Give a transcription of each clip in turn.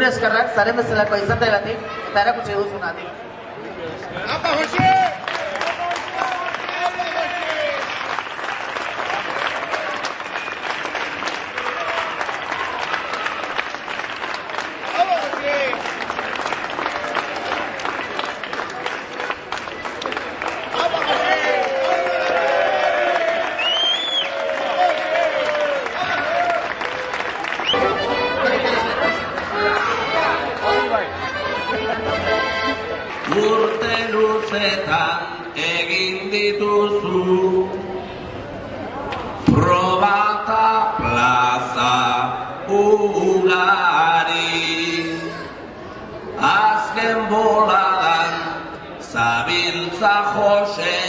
eskerrak, zaren bezalako izateagatik eta erakutsi duzunatik. ¡Apa! ¡Vamos, urte luzetan egin dituzu. Probata plaza ugari. Azken boladan zabiltza jose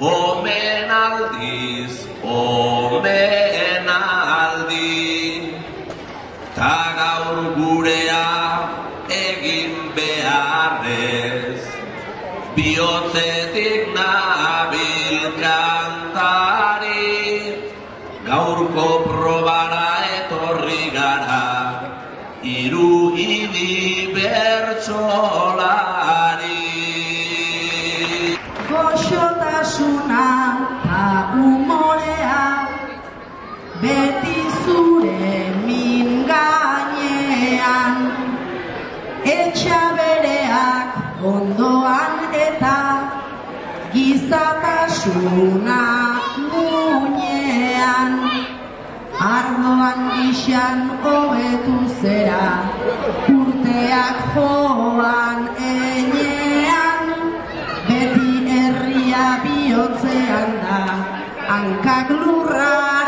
omen aldiz omen aldi Ta gaur egin beharrez. Biotzetik nabil kantari Gaurko probara etorri gara. Iru hidi bertsolari. Goxotasuna ta umorea beti zure min gainean. Etxa gizatasuna muñean Arnoan isan hobetu zera urteak joan enean. Beti herria bihotzean da hankak lurra